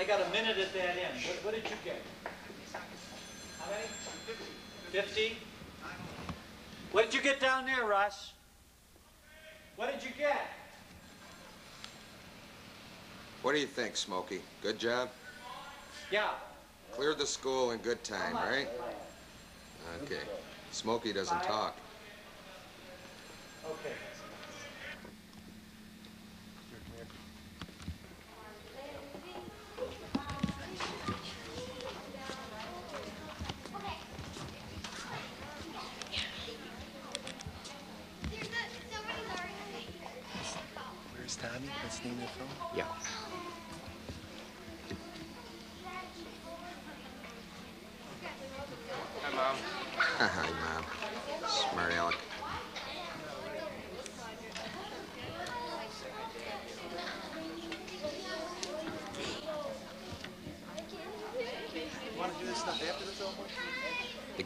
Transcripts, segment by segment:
I got a minute at that end. What, what did you get? How many? Fifty? What did you get down there, Russ? What did you get? What do you think, Smokey? Good job? Yeah. Cleared the school in good time, right? Okay. Smokey doesn't talk. Okay.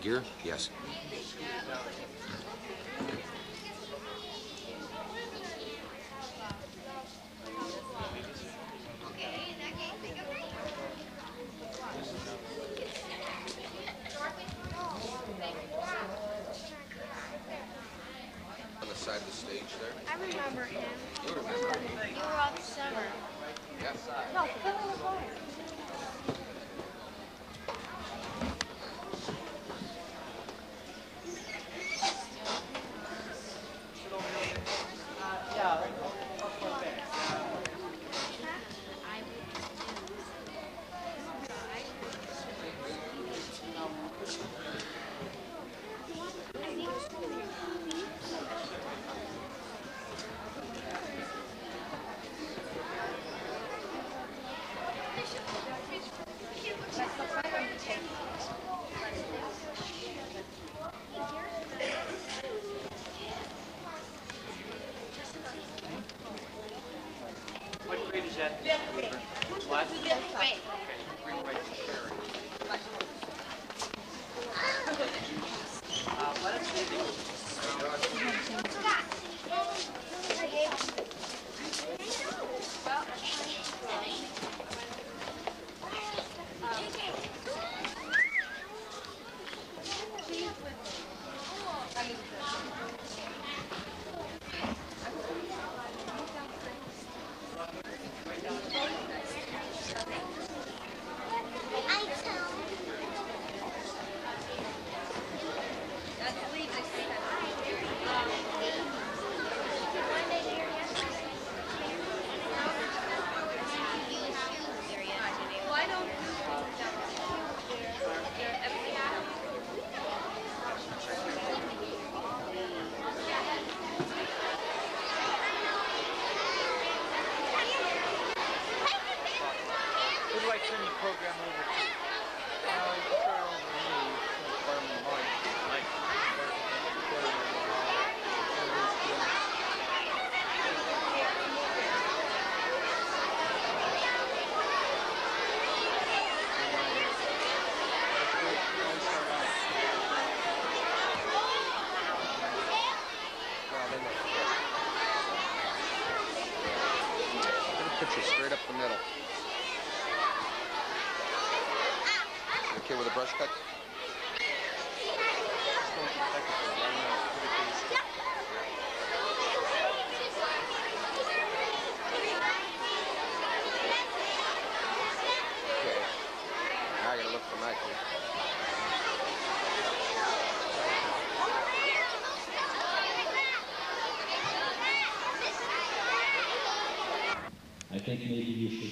Gear? Yes.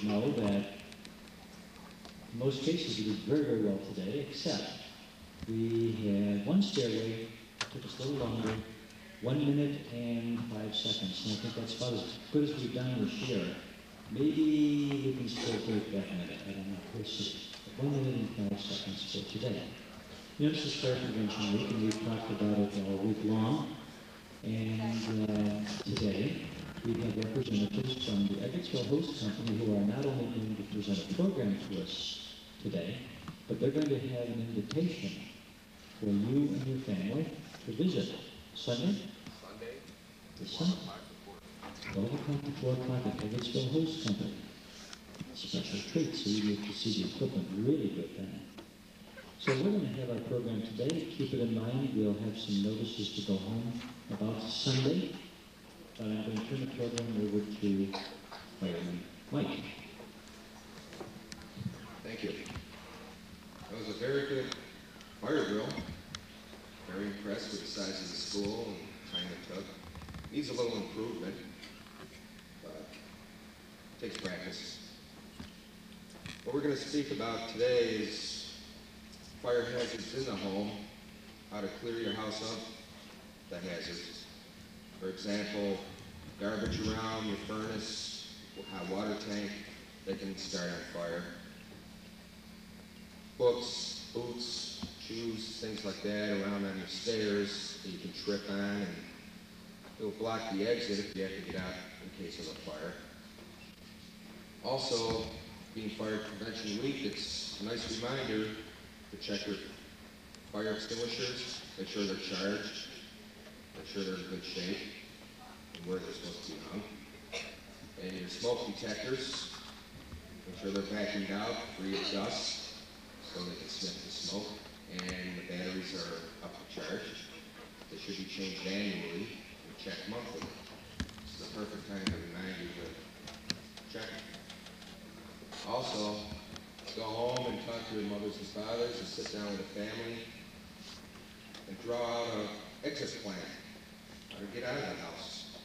Know that in most cases we did very, very well today, except we had one stairway, took us a little longer, one minute and five seconds, and I think that's about as good as we've done this year. Maybe we can still take that minute, I don't know, we'll see. But One minute and five seconds for today. You know, this is Fire Prevention Week, and we've talked about it all week long. And uh, today, we have representatives from the Eggertsville Hose Company who are not only going to present a program to us today, but they're going to have an invitation for you and your family to visit Sunday, Sunday, the Sunday, 12 o'clock to 4 o'clock at Eggertsville Hose Company. Special treat, so you get to see the equipment really good then. So we're going to have our program today. Keep it in mind, we'll have some notices to go home about Sunday. I'm going to turn the program over to Fireman Mike. Thank you. That was a very good fire drill. Very impressed with the size of the school and time it took. Needs a little improvement, but takes practice. What we're going to speak about today is fire hazards in the home, how to clear your house of the hazards. For example, garbage around your furnace, hot water tank, they can start on fire books, boots, shoes, things like that around on your stairs that you can trip on and it'll block the exit if you have to get out in case of a fire. Also, being Fire Prevention Week, it's a nice reminder to check your fire extinguishers, make sure they're charged, make sure they're in good shape and where they're supposed to be hung. And your smoke detectors, make sure they're vacuumed out, free of dust, so they can sniff the smoke, and the batteries are up to charge. They should be changed annually and checked monthly. It's the perfect time to remind you to check. Also, go home and talk to your mothers and fathers and sit down with the family and draw out an exit plan, to get out of the house.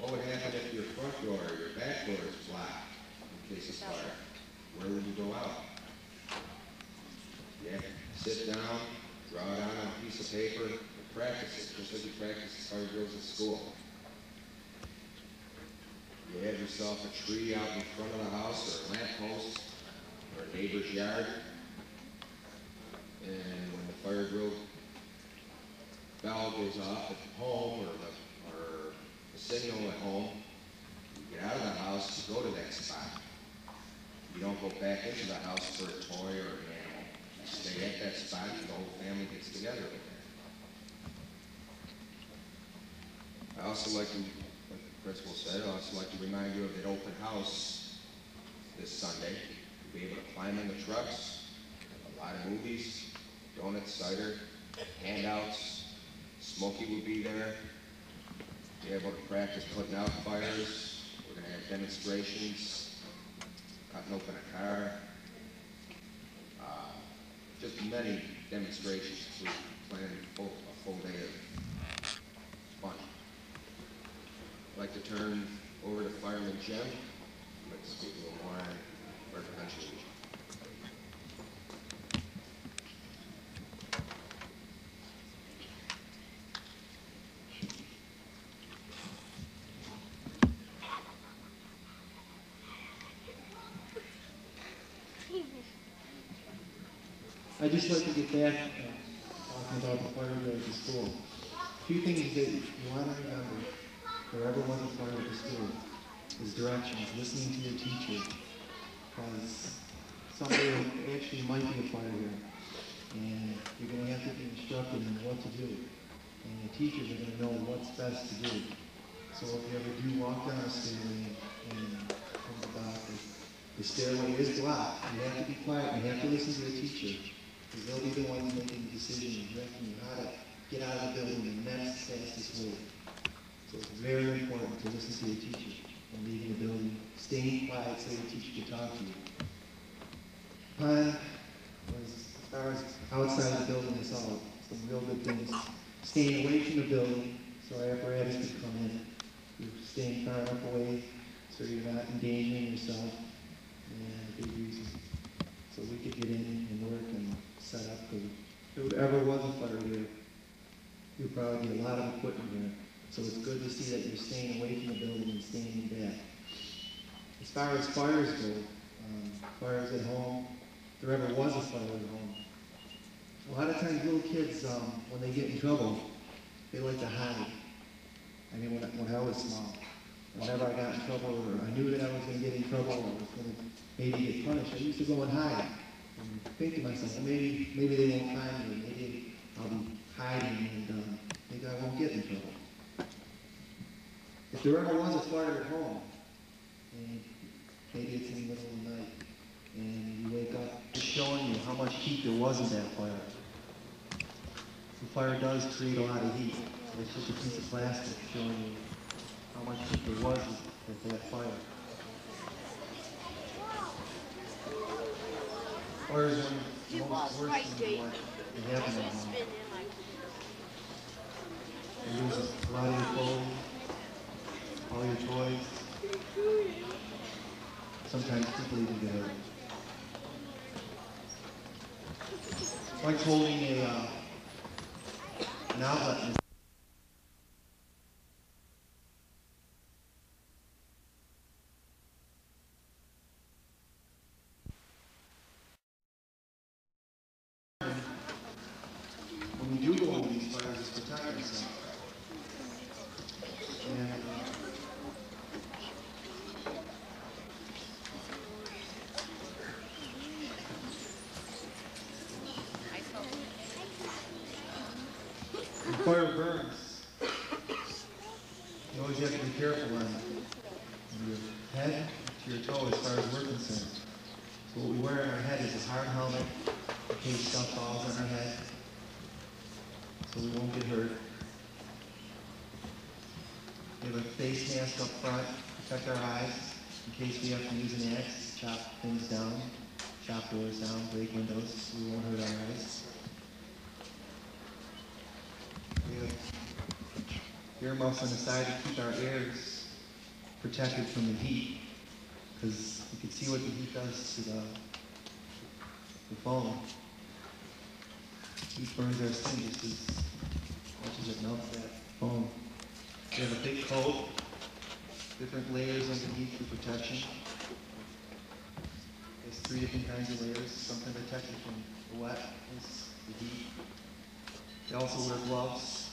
What would happen if your front door or your back door is blocked in case of fire? Where would you go out? Sit down, draw it out on a piece of paper, and practice it, just like you practice fire drills at school. You have yourself a tree out in front of the house, or a lamp post, or a neighbor's yard. And when the fire drill bell goes off at home, or the, or the signal at home, you get out of the house, you go to that spot. You don't go back into the house for a toy or an animal. You stay at that spot, the whole family gets together. I also like to, like the principal said, I also like to remind you of that open house this Sunday. You'll be able to climb in the trucks, a lot of movies, donuts, cider, handouts. Smokey will be there. Be able to practice putting out fires. We're gonna have demonstrations, cutting open a car. Uh, Just many demonstrations. We plan a full, a full day of fun. I'd like to turn over to Fireman Jim. I'd like to speak a little more on prevention. I'd just like to get back, uh, talking about the fire at the school. A few things that you want to remember, for everyone a fire at the school, is directions, listening to your teacher. Because somebody actually might be a fire here, and you're gonna have to be instructed in what to do. And the teachers are gonna know what's best to do. So if you ever do walk down a stairway and comes about the, the stairway is blocked, you have to be quiet, you have to listen to the teacher. Because they'll be the ones making the decision, and directing you how to get out of the building the next fastest way. So it's very important to listen to your teacher when leaving the building, staying quiet so your teacher can talk to you. Pine was, as far as outside the building, it's all some real good things. Staying away from the building so our apparatus can come in. You're staying far enough away so you're not endangering yourself. And a big reason. So we could get in and work and set up, ever was a fire here, there'd probably be a lot of equipment here. So it's good to see that you're staying away from the building and staying back. As far as fires go, um, fires at home, if there ever was a fire at home, a lot of times little kids, um, when they get in trouble, they like to hide. I mean, when, I- when I was small, whenever I got in trouble, or I knew that I was gonna get in trouble, or was gonna maybe get punished, I used to go and hide. And think to myself, maybe, maybe they won't find me, maybe I'll be hiding and, um, maybe I won't get in trouble. If there ever was a fire at home, and maybe it's in the middle of the night, and you wake up, it's showing you how much heat there was in that fire. The fire does create a lot of heat. It's just a piece of plastic showing you how much heat there was at that fire. Fires are the most worst thing in life. They happen in. You lose a lot of your clothes, all your toys. Sometimes people even get hurt. It's like holding a, uh, an outlet in when we do go into these fires, it's protect ourselves. And uh, when fire burns, you always have to be careful on your head to your toe as far as we're concerned. So what we wear on our head is a hard helmet in case stuff falls on our head so we won't get hurt. We have a face mask up front to protect our eyes in case we have to use an axe to chop things down, chop doors down, break windows, so we won't hurt our eyes. We have earmuffs on the side to keep our ears protected from the heat, because you can see what the heat does to the, the foam. Heat burns our skin just as much as it melts that foam. We have a big coat, different layers underneath for protection. There's three different kinds of layers, something to protect you from the wet, the heat. They also wear gloves.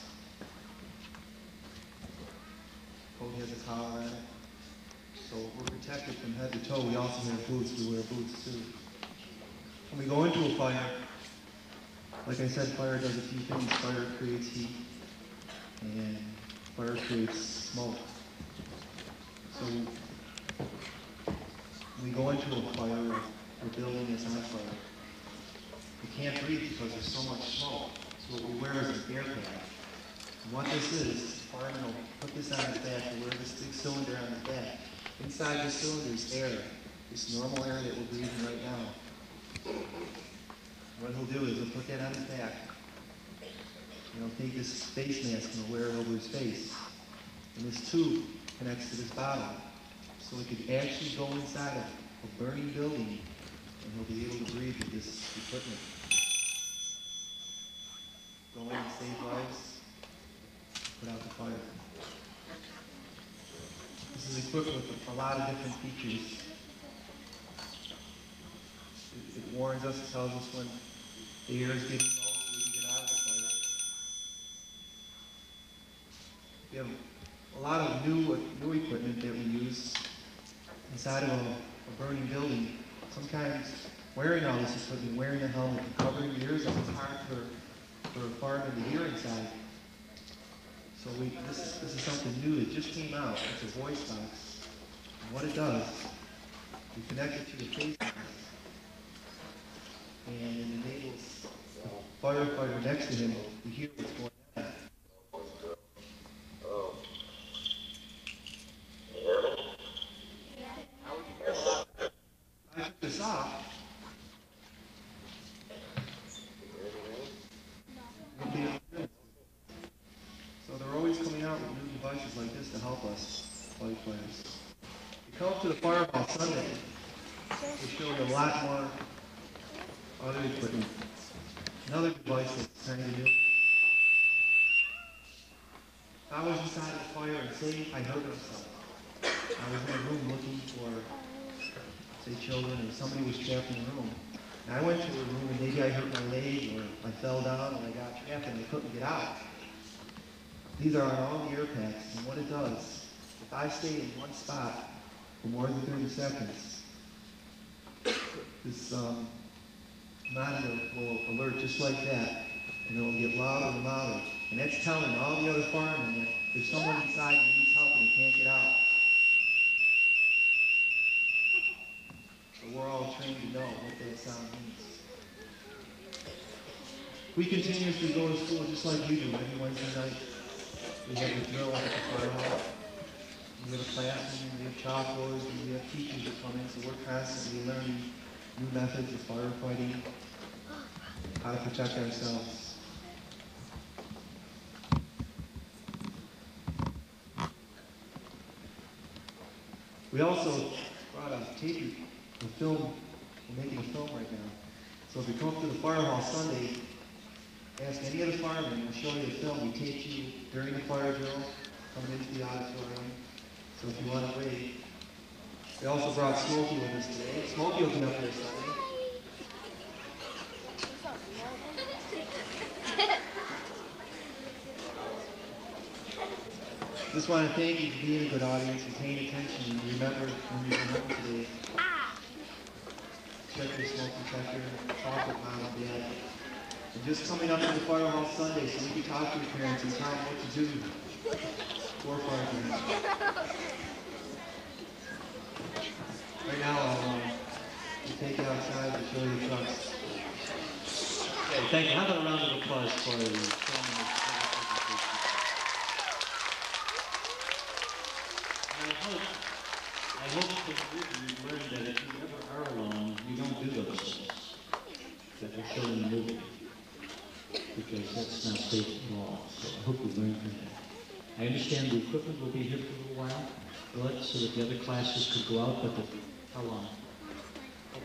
Coat has a collar on it. So we're protected from head to toe. We also wear boots. We wear boots too. When we go into a fire, like I said, fire does a few things. Fire creates heat, and fire creates smoke. So when we go into a fire, the building is on fire. We can't breathe because there's so much smoke. So what we wear is an air pack. And what this is, firemen will put this on his back, we'll wear this big cylinder on his back. Inside this cylinder is air, this normal air that we're breathing right now. What he'll do is he'll put that on his back. And he'll take this face mask and wear it over his face. And this tube connects to this bottle. So he could actually go inside of a burning building and he'll be able to breathe with this equipment. Go in and save lives, put out the fire. This is equipped with a lot of different features. It, it warns us, it tells us when the air is getting low so we can get out of the fire. We have a lot of new, new equipment that we use inside of a, a burning building. Sometimes wearing all this equipment, wearing a helmet, and covering your ears up is hard for, for a fireman to hear inside. So we, this, this is something new that just came out. It's a voice box. And what it does, we connect it to your face mask, and it enables the firefighter next to him to hear what's going on. I this off. It'll be a- So they're always coming out with new devices like this to help us fight fires. You come to the Fireball Sunday, we show you a lot more other equipment. Another device that's of new. If I was inside the fire and say I hurt myself. I was in a room looking for, say, children, and somebody was trapped in the room. And I went to the room and maybe I hurt my leg or I fell down and I got trapped and I couldn't get out. These are on all the air packs, and what it does, if I stay in one spot for more than 30 seconds, this um, monitor will alert just like that, and it'll get louder and louder. And that's telling all the other firemen that there's someone inside who needs help and can't get out. But we're all trained to know what that sound means. We continuously go to school just like you do every Wednesday night. We have the drill at the fire hall. We have a classroom, we have chalkboards, and we have teachers that come in, so we're constantly learning new methods of firefighting, how to protect ourselves. We also brought a tape, a film, we're making a film right now. So if you come up to the fire hall Sunday, ask any of the firemen, we'll show you the film, we taped you during the fire drill, coming into the auditorium. So if you want to wait. We also brought Smokey with us today. Smokey will be up there Sunday. Just want to thank you for being a good audience and paying attention and remember when you come home today. Ah. Check your smoke detector, chocolate mile bed. And just coming up to the fire hall Sunday so we can talk to your parents and tell them what to do for fire prevention. Right now, I'll, um, take you outside to show you the trucks. Okay, thank you. How about a round of applause for I hope, I hope that you learned that if you ever are alone, you don't do those things that were shown in the movie. Because that's not safe at all. So I hope you learned from that. I understand the equipment will be here for a little while, but so that the other classes could go out, but the, how long?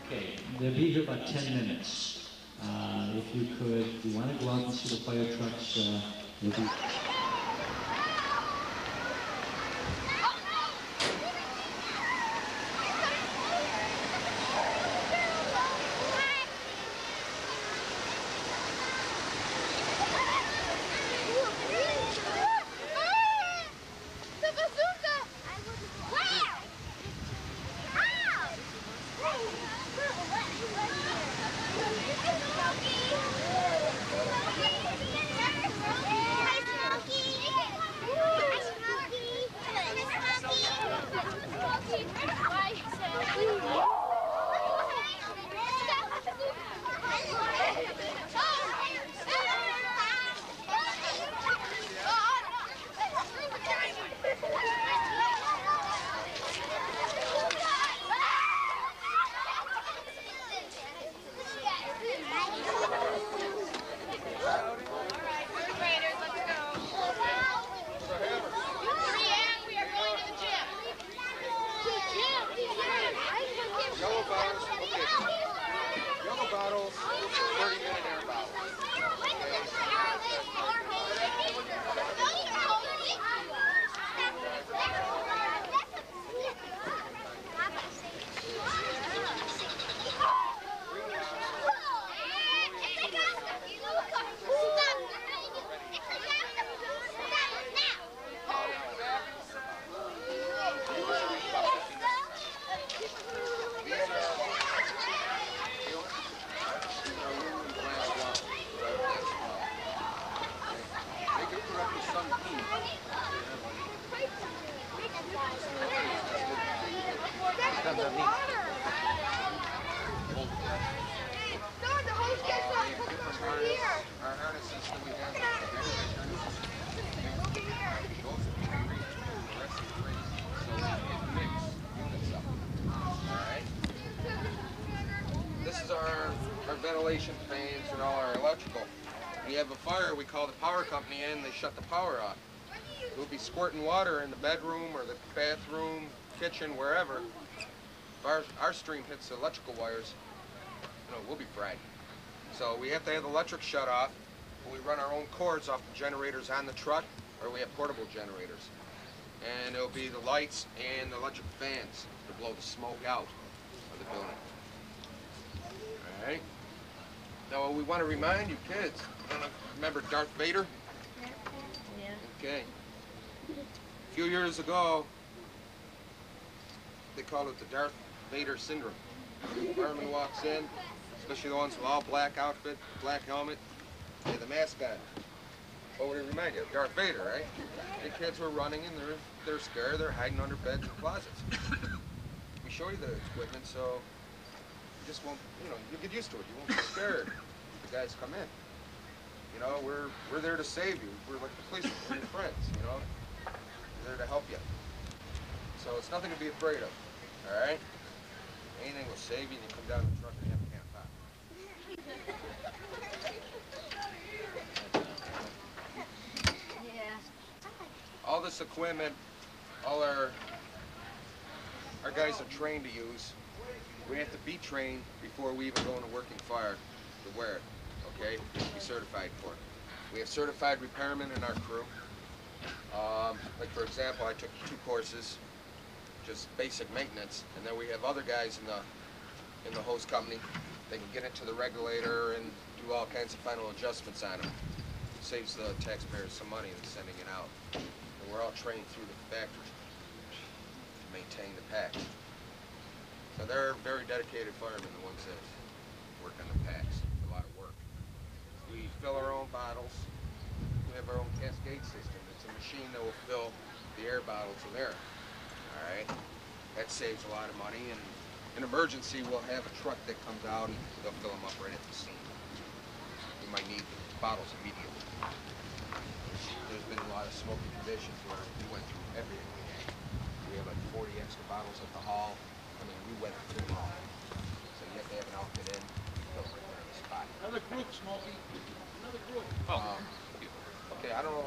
Okay, they'll be here about 10 minutes. Uh, if you could, you want to go out and see the fire trucks, uh, we'll be. The bazooka! Wow! Yellow bottles, okay. Yellow bottles, 30 minute air bottles. They do correctly some heat. Depends on heat. the hose gets We up, have comes different over harness, here. our harness system we have. Goes from three to the rest the? This is our, our ventilation fans and all our electrical. We have a fire, we call the power company in, they shut the power off. We'll be squirting water in the bedroom or the bathroom, kitchen, wherever. If our, our stream hits electrical wires, you know, we'll be fried. So we have to have the electric shut off. We run our own cords off the generators on the truck, or we have portable generators. And it'll be the lights and the electric fans to blow the smoke out of the building. Alright? Now we want to remind you kids, I don't know, remember Darth Vader? Yeah. Okay. A few years ago, they called it the Darth Vader syndrome. Fireman walks in, especially the ones with all black outfit, black helmet, have the mask on. What would it remind you of? Darth Vader, right? The kids were running and they're they're scared, they're hiding under beds and closets. we show you the equipment so you just won't, you know, you get used to it. You won't be scared the guys come in. You know, we're we're there to save you. We're like the police, We're your friends. You know, we're there to help you. So it's nothing to be afraid of. All right. Anything will save you, and you come down the truck and have a can of pop. Yeah. all this equipment, all our our guys are trained to use. We have to be trained before we even go into working fire to wear it. Okay, be certified for it. We have certified repairmen in our crew. Um, like for example, I took two courses, just basic maintenance, and then we have other guys in the in the hose company. They can get into the regulator and do all kinds of final adjustments on them. Saves the taxpayers some money in sending it out. And we're all trained through the factory to maintain the pack. So they're very dedicated firemen, the ones that work on the packs. A lot of work. We fill our own bottles. We have our own cascade system. It's a machine that will fill the air bottles with air. All right? That saves a lot of money. And in emergency, we'll have a truck that comes out and they'll fill them up right at the scene. We might need the bottles immediately. There's been a lot of smoky conditions where we went through everything we had. We have like 40 extra bottles at the hall. I mean, we went through them all. So you have to have an outfit in, fill right there on the spot. Another group, Smokey. Another group. Um, okay, I don't know.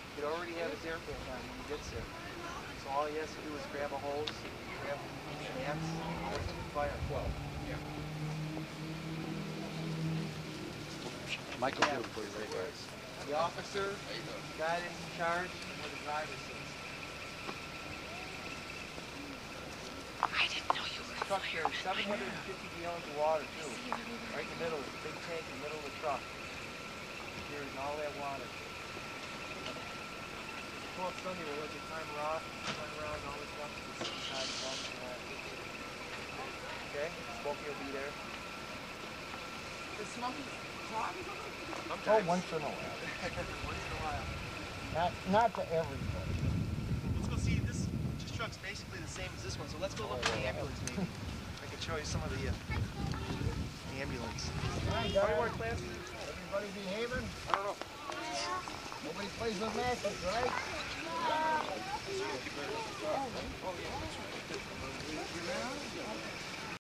you already have his air pack on when he gets there. So all he has to do is grab a hose, grab an axe, and go to the fire. Michael, Yeah. do it for you, right there. The officer, the guy that's in charge, and where the driver sits. I didn't know you were Truck carries 750 gallons of water too. Right in the middle, big tank in the middle of the truck. Carries all that water. Go up Sunday, we'll let you timer off, turn around all this stuff. Just decide as long as you want. Okay? Smokey will be there. The Smokey talk? Oh, once in a while. once in a while. Not, not to everybody. Let's go see, this, this truck's basically the same as this one, so let's go look at the ambulance maybe. I can show you some of the, uh, the ambulance. Hi, One guys. more class. Everybody behaving? I don't know. Nobody plays with matches, right? Oh, yeah.